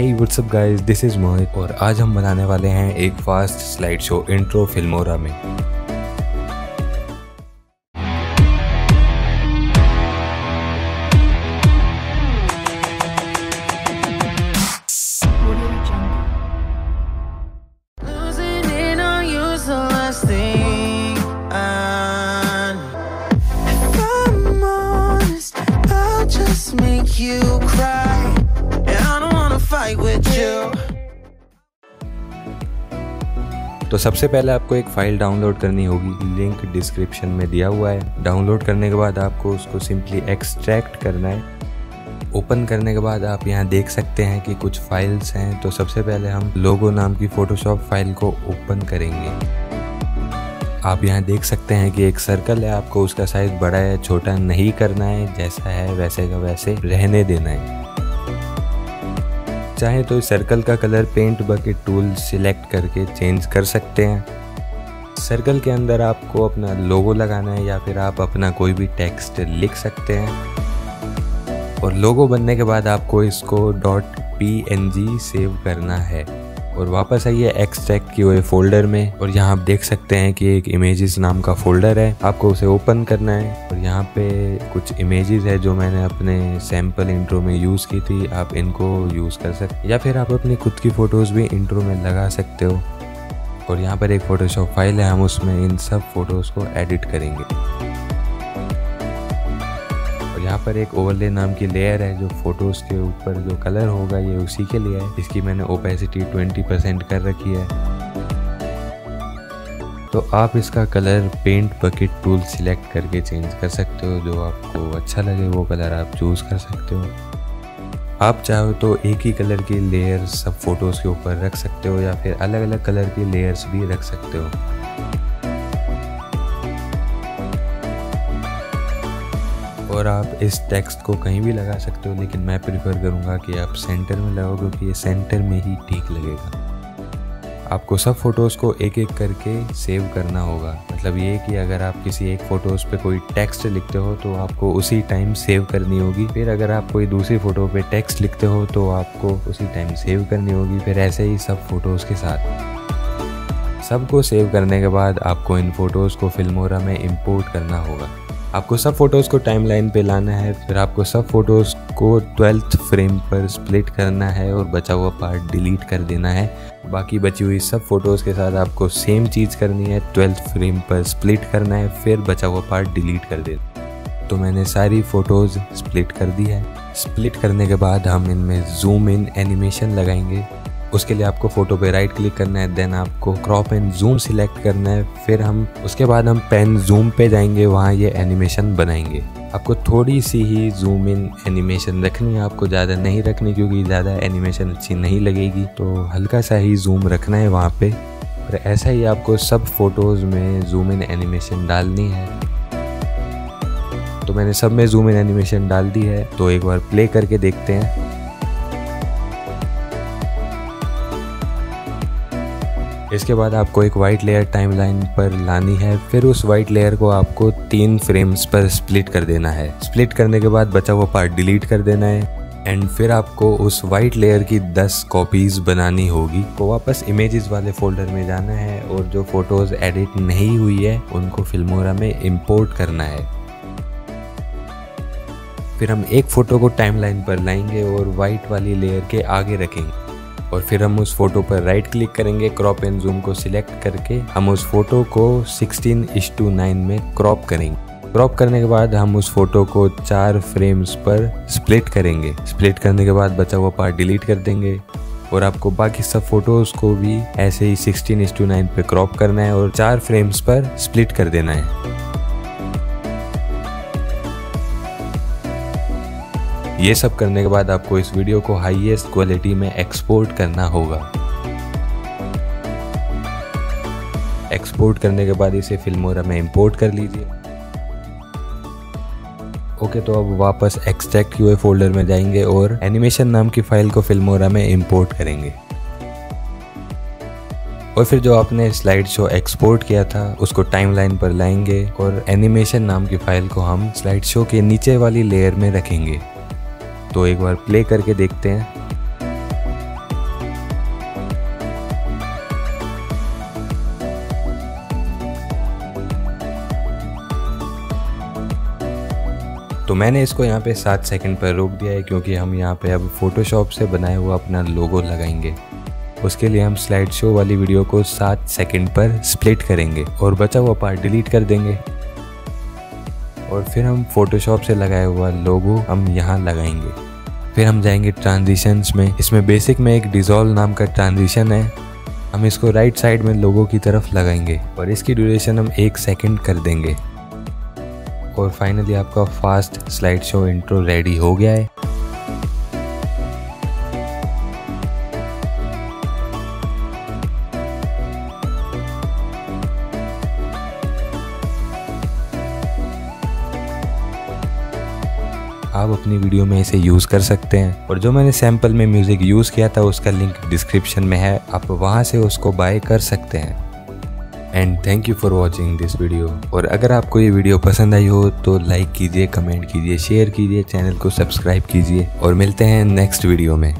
What's up, guys? This is मोहित और आज हम बनाने वाले हैं एक fast slide show intro Filmora में। Losing it with you. तो सबसे पहले आपको एक फ़ाइल डाउनलोड करनी होगी लिंक डिस्क्रिप्शन में दिया हुआ है। डाउनलोड करने के बाद आपको उसको सिंपली एक्सट्रैक्ट करना है। ओपन करने के बाद आप यहाँ देख सकते हैं कि कुछ फाइल्स हैं। तो सबसे पहले हम लोगो नाम की फोटोशॉप फ़ाइल को ओपन करेंगे। आप यहाँ देख सकते हैं कि एक सर्कल है, आपको उसका साइज़ बड़ा या छोटा नहीं करना है, जैसा है, वैसे का वैसे रहने देना है। चाहे तो इस सर्कल का colour paint bucket tool select करके चेंज कर सकते हैं। सर्कल के अंदर आपको अपना लोगो लगाना है या फिर आप अपना कोई भी टेक्स्ट लिख सकते हैं। और लोगो बनने के बाद आपको इसको dot P N G save करना है। और वापस आइए एक्सट्रैक्ट किए हुए फोल्डर में। और यहाँ आप देख सकते हैं कि एक इमेजेस नाम का फोल्डर है। आपको उसे ओपन करना है। और यहाँ पे कुछ इमेजेस है जो मैंने अपने सैंपल इंट्रो में यूज़ की थी। आप इनको यूज़ कर सकते या फिर आप अपनी खुद की फ़ोटोज़ भी इंट्रो में लगा सकते हो। और यहाँ पर एक फ़ोटोशॉप फ़ाइल है। हम उसमें इन सब फ़ोटोज़ को एडिट करेंगे। यहाँ पर एक ओवरले नाम की लेयर है जो फ़ोटोज़ के ऊपर जो कलर होगा, ये उसी के लिए है। इसकी मैंने ओपेसिटी 20 परसेंट कर रखी है। तो आप इसका colour paint bucket tool select करके चेंज कर सकते हो। जो आपको अच्छा लगे, वो कलर आप चूज़ कर सकते हो। आप चाहो तो एक ही कलर की लेयर सब फ़ोटोज़ के ऊपर रख सकते हो या फिर अलग अलग कलर की लेयर्स भी रख सकते हो। और आप इस टेक्स्ट को कहीं भी लगा सकते हो, लेकिन मैं प्रिफर करूँगा कि आप सेंटर में लगाओ, क्योंकि ये सेंटर में ही ठीक लगेगा। आपको सब फ़ोटोज़ को एक एक करके सेव करना होगा। मतलब ये कि अगर आप किसी एक फ़ोटोज़ पे कोई टेक्स्ट लिखते हो तो आपको उसी टाइम सेव करनी होगी। फिर अगर आप कोई दूसरी फ़ोटो पे टेक्स्ट लिखते हो तो आपको उसी टाइम सेव करनी होगी। फिर ऐसे ही सब फ़ोटोज़ के साथ। सबको सेव करने के बाद आपको इन फ़ोटोज़ को फिल्मोरा में इम्पोर्ट करना होगा। आपको सब फ़ोटोज़ को टाइमलाइन पे लाना है, फिर आपको सब फ़ोटोज़ को ट्वेल्थ फ्रेम पर स्प्लिट करना है और बचा हुआ पार्ट डिलीट कर देना है। बाकी बची हुई सब फ़ोटोज़ के साथ आपको सेम चीज़ करनी है ट्वेल्थ फ्रेम पर स्प्लिट करना है, फिर बचा हुआ पार्ट डिलीट कर देना तो मैंने सारी फ़ोटोज़ स्प्लिट कर दी है। स्प्लिट करने के बाद हम इनमें जूम इन एनिमेशन लगाएँगे। उसके लिए आपको फ़ोटो पे राइट क्लिक करना है देन आपको क्रॉप एंड जूम सिलेक्ट करना है, फिर हम, उसके बाद हम पेन जूम पे जाएँगे, वहाँ ये एनिमेशन बनाएँगे। आपको थोड़ी सी ही जूम इन एनिमेशन रखनी है, आपको ज़्यादा नहीं रखनी, क्योंकि ज़्यादा एनिमेशन अच्छी नहीं लगेगी तो हल्का सा ही जूम रखना है वहाँ पे। और ऐसा ही आपको सब फ़ोटोज़ में जूम इन एनिमेशन डालनी है। तो मैंने सब में जूम इन एनिमेशन डाल दी है तो एक बार प्ले करके देखते हैं। इसके बाद आपको एक वाइट लेयर टाइमलाइन पर लानी है, फिर उस वाइट लेयर को आपको तीन फ्रेम्स पर स्प्लिट कर देना है। स्प्लिट करने के बाद बचा हुआ पार्ट डिलीट कर देना है एंड फिर आपको उस वाइट लेयर की 10 कॉपीज बनानी होगी। को वापस इमेजेस वाले फोल्डर में जाना है, और जो फ़ोटोज़ एडिट नहीं हुई है, उनको फिल्मोरा में इंपोर्ट करना है। फिर हम एक फ़ोटो को टाइमलाइन पर लाएँगे, और वाइट वाली लेयर के आगे रखेंगे। और फिर हम उस फ़ोटो पर राइट क्लिक करेंगे क्रॉप एंड जूम को सिलेक्ट करके हम उस फ़ोटो को 16 इश टू नाइन में क्रॉप करेंगे। क्रॉप करने के बाद हम उस फ़ोटो को चार फ्रेम्स पर स्प्लिट करेंगे। स्प्लिट करने के बाद बचा हुआ पार्ट डिलीट कर देंगे और आपको बाकी सब फ़ोटोज़ को भी ऐसे ही 16 इस टू नाइन पे क्रॉप करना है और चार फ्रेम्स पर स्प्लिट कर देना है। ये सब करने के बाद आपको इस वीडियो को हाईएस्ट क्वालिटी में एक्सपोर्ट करना होगा। एक्सपोर्ट करने के बाद इसे फिल्मोरा में इंपोर्ट कर लीजिए। ओके तो अब वापस एक्सट्रैक्ट हुए फोल्डर में जाएँगे और एनिमेशन नाम की फ़ाइल को फिल्मोरा में इंपोर्ट करेंगे। और फिर जो आपने स्लाइड शो एक्सपोर्ट किया था, उसको टाइमलाइन पर लाएँगे और एनिमेशन नाम की फ़ाइल को हम स्लाइड शो के नीचे वाली लेयर में रखेंगे। तो एक बार प्ले करके देखते हैं। तो मैंने इसको यहाँ पे सात सेकंड पर रोक दिया है क्योंकि हम यहाँ पे अब फोटोशॉप से बनाए हुआ अपना लोगो लगाएँगे। उसके लिए हम स्लाइड शो वाली वीडियो को सात सेकंड पर स्प्लिट करेंगे और बचा हुआ पार्ट डिलीट कर देंगे। और फिर हम फोटोशॉप से लगाया हुआ लोगो हम यहाँ लगाएँगे। फिर हम जाएँगे ट्रांजिशंस में। इसमें बेसिक में एक डिजोल्व नाम का ट्रांजिशन है। हम इसको राइट साइड में लोगों की तरफ़ लगाएँगे और इसकी ड्यूरेशन हम एक सेकंड कर देंगे। और फाइनली आपका fast slide show intro ready हो गया है। आप अपनी वीडियो में इसे यूज़ कर सकते हैं। और जो मैंने सैंपल में म्यूज़िक यूज़ किया था, उसका लिंक डिस्क्रिप्शन में है। आप वहाँ से उसको बाय कर सकते हैं। And thank you for watching this video और अगर आपको ये वीडियो पसंद आई हो तो लाइक कीजिए कमेंट कीजिए शेयर कीजिए चैनल को सब्सक्राइब कीजिए। और मिलते हैं नेक्स्ट वीडियो में।